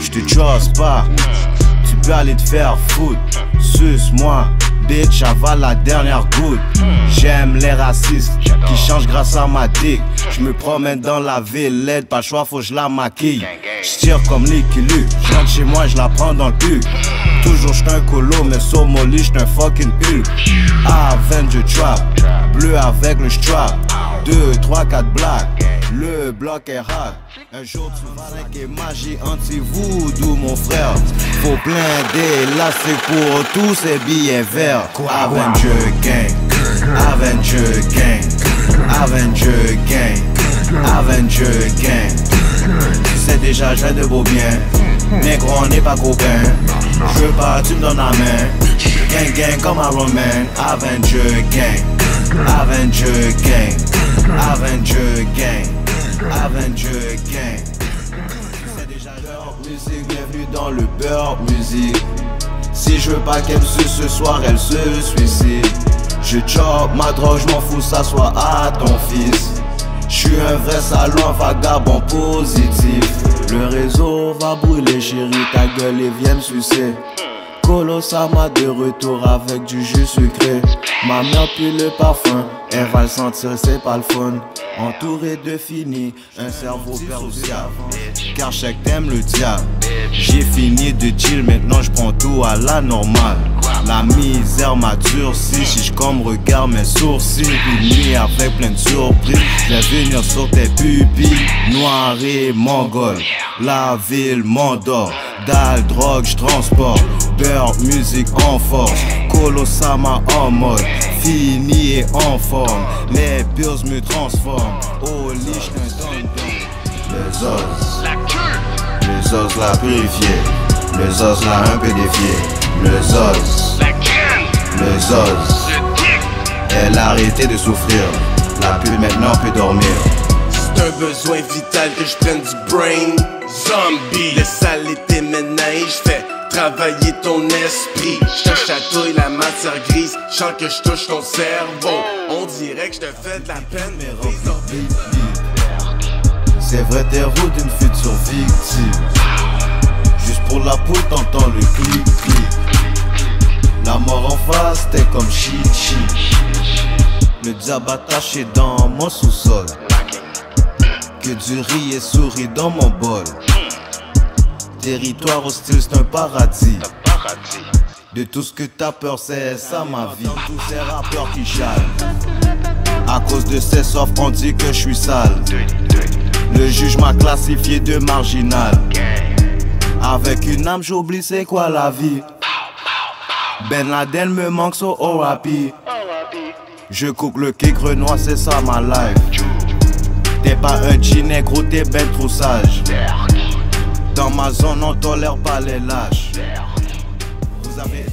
Je te chose pas, tu peux aller te faire foutre. Suce-moi, bitch, avale la dernière goutte. J'aime les racistes qui changent grâce à ma dick. Je me promène dans la ville, l'aide, pas choix, faut que je la maquille. Je tire comme Licky Luke, je rentre chez moi, je la prends dans le cul. Toujours j'suis un colo, mais sur Molly, j'suis un fucking Hulk. Avenger Trap, bleu avec le strap. 2, 3, 4 black, le bloc est hard. Un jour tu vas et magie anti-voodoo, mon frère. Faut blinder, là c'est pour tous ces billets verts. Avenger Gang, Avenger Gang, Avenger Gang, Avenger Gang. Tu sais déjà, j'ai de beaux biens. Négro, on n'est pas copains. Je veux pas, tu me donnes la main. Gang, gang comme un Roman. Avenger Gang, Avenger Gang, Avenger Gang, Avenger Gang. Sais déjà, leur musique, bienvenue dans le beurre musique. Si je veux pas qu'elle suce ce soir, elle se suicide. Je chop ma drogue, je m'en fous, ça soit à ton fils. Je suis un vrai salon, vagabond positif. Le réseau va brûler, chérie, ta gueule et viens me sucer. Colosama de retour avec du jus sucré. Ma mère pue le parfum, elle va le sentir, c'est pas le fun. Entouré de fini, un cerveau perdu Car chaque thème le diable. J'ai fini de chill, maintenant je prends tout à la normale. La misère m'a durci, si je comme regarde mes sourcils. Une nuit avec plein de surprises, je venir sur tes pupilles. Noir et mongol, la ville m'endort. Dalle, drogue, je. Musique en force. Colosama en mode. Fini et en forme. Les bills me transforment. Au lit, un Les os. Les os la purifié. Les os la défié. Les os. Les os. Elle a arrêté de souffrir. La pute maintenant peut dormir. C'est un besoin vital que je prenne du brain. Zombie, le fais travailler ton esprit. Je chatouille la matière grise, sens que je touche ton cerveau. On dirait que je te fais de la peine, mais C'est vrai, t'es route d'une future victime. Juste pour la poule, t'entends le clic clic. La mort en face, t'es comme shit shit. Le diable attaché dans mon sous-sol. Que du riz et souris dans mon bol. Territoire hostile, c'est un paradis. De tout ce que t'as peur, c'est ça ma vie. Tous ces rappeurs qui chialent. À cause de ces softs, on dit que je suis sale. Le juge m'a classifié de marginal. Avec une âme, j'oublie c'est quoi la vie. Ben Laden me manque so OAP. Je coupe le kick Renoir, c'est ça ma life. T'es pas un G négro, t'es ben trop sage. Dans ma zone, on tolère pas les lâches. Vous avez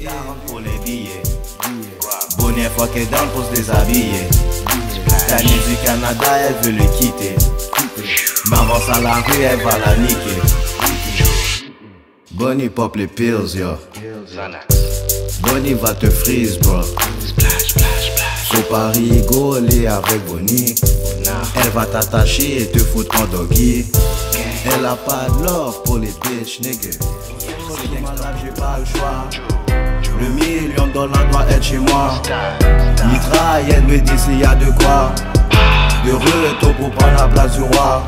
pour les billets. Bonnet fois qu'elle down pour se déshabiller. La du Canada, elle veut le quitter. M'avance à la rue, elle va la niquer. Bonnie pop les pills, yo. Bonnie va te freeze, bro. Sur Paris, aller avec Bonnie. Elle va t'attacher et te foutre en doggy. Elle a pas de love pour les bitch, nigga. C'est malade, j'ai pas le choix. Le million de dollars doit être chez moi. Mitraille, me dit s'il y a de quoi. De retour pour prendre la place du roi.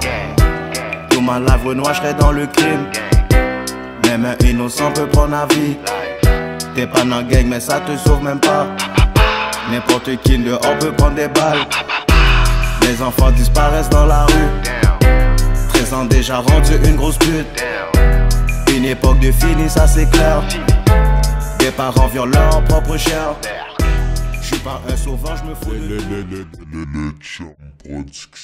Tout ma life, Renoir, je dans le crime. Même un innocent peut prendre la vie. T'es pas dans gang, mais ça te sauve même pas. N'importe qui dehors peut prendre des balles. Les enfants disparaissent dans la rue. 13 ans déjà rendu une grosse pute. Une époque de fini, ça c'est clair. Des parents violent leur propre chair. Je suis pas un sauvage, je me fous de... Production.